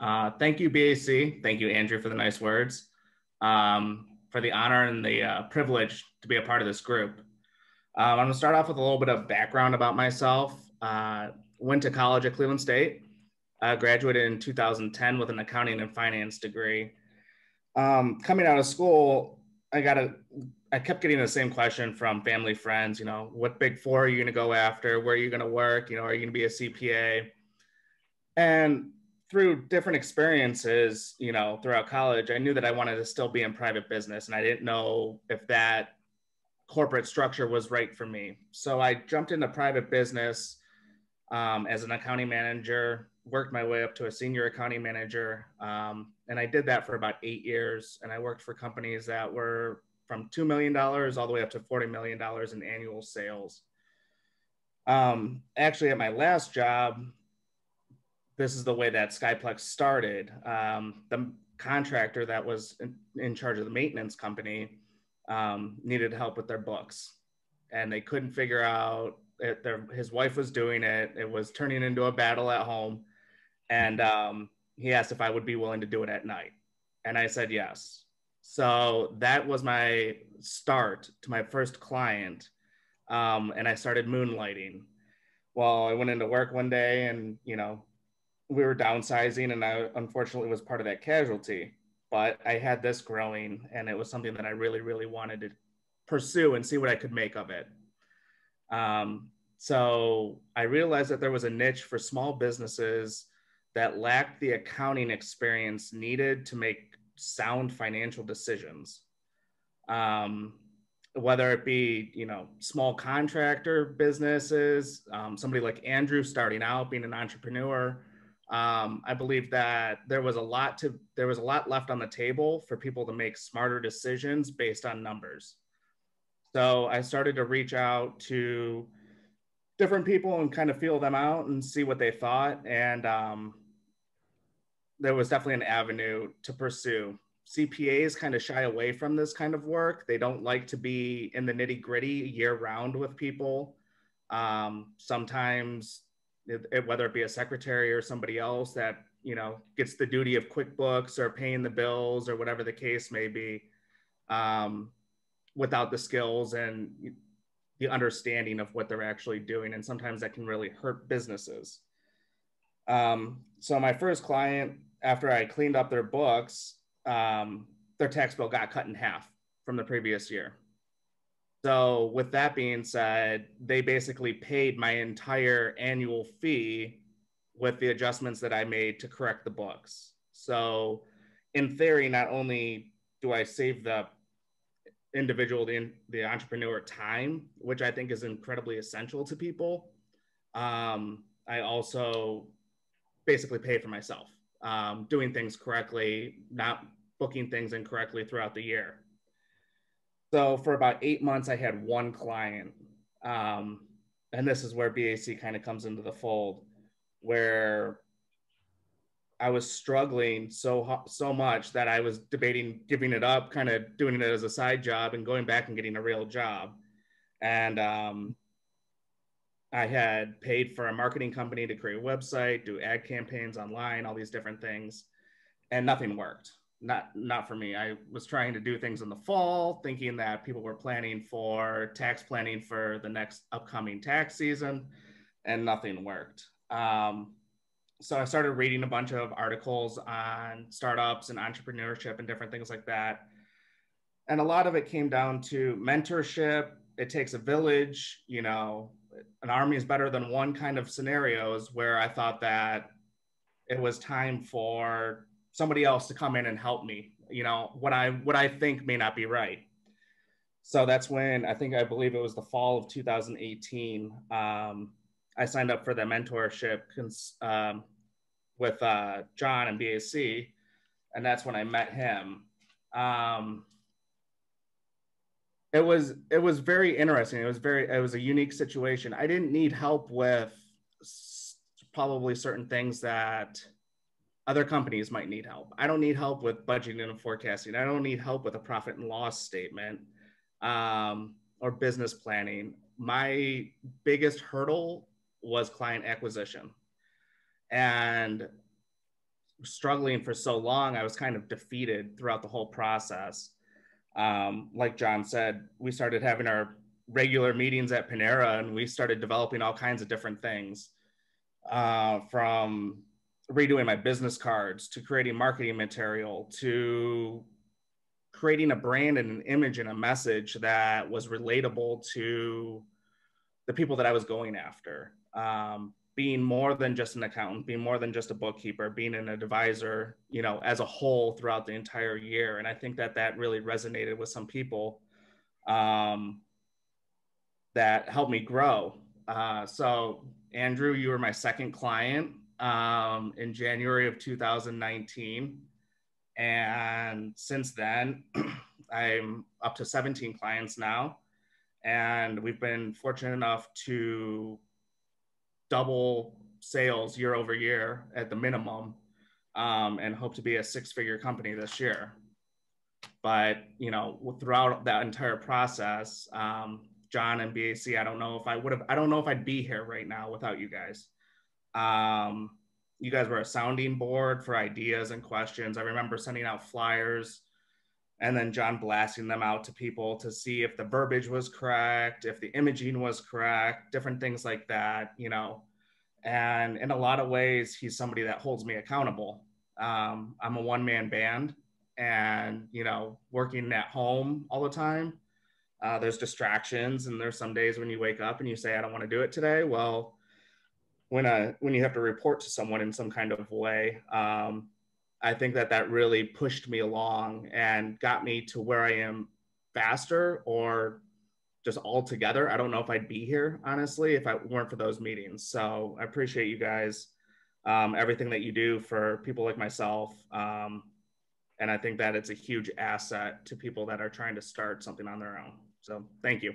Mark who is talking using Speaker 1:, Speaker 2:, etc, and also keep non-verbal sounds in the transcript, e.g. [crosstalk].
Speaker 1: Uh, thank you, BAC. Thank you, Andrew, for the nice words, um, for the honor and the uh, privilege to be a part of this group. Um, I'm going to start off with a little bit of background about myself. Uh, went to college at Cleveland State, uh, graduated in 2010 with an accounting and finance degree. Um, coming out of school, I got a, I kept getting the same question from family friends. You know, what big four are you going to go after? Where are you going to work? You know, are you going to be a CPA? And through different experiences, you know, throughout college, I knew that I wanted to still be in private business, and I didn't know if that corporate structure was right for me. So I jumped into private business um, as an accounting manager, worked my way up to a senior accounting manager, um, and I did that for about eight years. And I worked for companies that were from $2 million all the way up to $40 million in annual sales. Um, actually, at my last job, this is the way that Skyplex started. Um, the contractor that was in, in, charge of the maintenance company um, needed help with their books, and they couldn't figure out. It, their, his wife was doing it. It was turning into a battle at home, and um, he asked if I would be willing to do it at night, and I said yes. So that was my start to my first client, um, and I started moonlighting. Well, I went into work one day, and you know, we were downsizing, and I unfortunately was part of that casualty. But I had this growing, and it was something that I really, really wanted to pursue and see what I could make of it. Um, so I realized that there was a niche for small businesses that lacked the accounting experience needed to make sound financial decisions. Um, whether it be you know small contractor businesses, um, somebody like Andrew starting out being an entrepreneur, um, I believe that there was a lot to there was a lot left on the table for people to make smarter decisions based on numbers. So I started to reach out to different people and kind of feel them out and see what they thought. And um, there was definitely an avenue to pursue. CPAs kind of shy away from this kind of work. They don't like to be in the nitty gritty year round with people. Um, sometimes whether it be a secretary or somebody else that you know gets the duty of QuickBooks or paying the bills or whatever the case may be, um, without the skills and the understanding of what they're actually doing, and sometimes that can really hurt businesses. Um, so my first client, after I cleaned up their books, um, their tax bill got cut in half from the previous year. So, with that being said, they basically paid my entire annual fee with the adjustments that I made to correct the books. So, in theory, not only do I save the individual, the, the entrepreneur time, which I think is incredibly essential to people, um, I also basically pay for myself, um, doing things correctly, not booking things incorrectly throughout the year. So for about eight months, I had one client. Um, and this is where BAC kind of comes into the fold, where I was struggling so so much that I was debating giving it up, kind of doing it as a side job, and going back and getting a real job. And um, I had paid for a marketing company to create a website, do ad campaigns online, all these different things, and nothing worked not not for me. I was trying to do things in the fall, thinking that people were planning for tax planning for the next upcoming tax season, and nothing worked. Um, so I started reading a bunch of articles on startups and entrepreneurship and different things like that. And a lot of it came down to mentorship. It takes a village, you know, an army is better than one kind of scenarios where I thought that it was time for somebody else to come in and help me you know what i what i think may not be right. So that's when i think i believe it was the fall of 2018 um, i signed up for the mentorship um, with uh, john and bac and that's when i met him. Um, it was it was very interesting. It was very it was a unique situation. I didn't need help with probably certain things that other companies might need help. I don't need help with budgeting and forecasting. I don't need help with a profit and loss statement um, or business planning. My biggest hurdle was client acquisition. And struggling for so long, I was kind of defeated throughout the whole process. Um, like John said, we started having our regular meetings at Panera and we started developing all kinds of different things uh, from redoing my business cards to creating marketing material to creating a brand and an image and a message that was relatable to the people that I was going after. Um, being more than just an accountant, being more than just a bookkeeper, being an advisor, you know, as a whole throughout the entire year. And I think that that really resonated with some people um, that helped me grow. Uh, so, Andrew, you were my second client um, in January of 2019. And since then, [clears throat] I'm up to 17 clients now. And we've been fortunate enough to double sales year over year at the minimum um, and hope to be a six figure company this year. But, you know, throughout that entire process, um, John and BAC, I don't know if I would have, I don't know if I'd be here right now without you guys. Um, you guys were a sounding board for ideas and questions. I remember sending out flyers and then John blasting them out to people to see if the verbiage was correct, if the imaging was correct, different things like that, you know. And in a lot of ways, he's somebody that holds me accountable. Um, I'm a one man band and, you know, working at home all the time. Uh, there's distractions, and there's some days when you wake up and you say, I don't want to do it today. Well, when uh, when you have to report to someone in some kind of way, um, I think that that really pushed me along and got me to where I am faster or just all together. I don't know if I'd be here honestly if I weren't for those meetings. So I appreciate you guys, um, everything that you do for people like myself. Um, and I think that it's a huge asset to people that are trying to start something on their own. So thank you.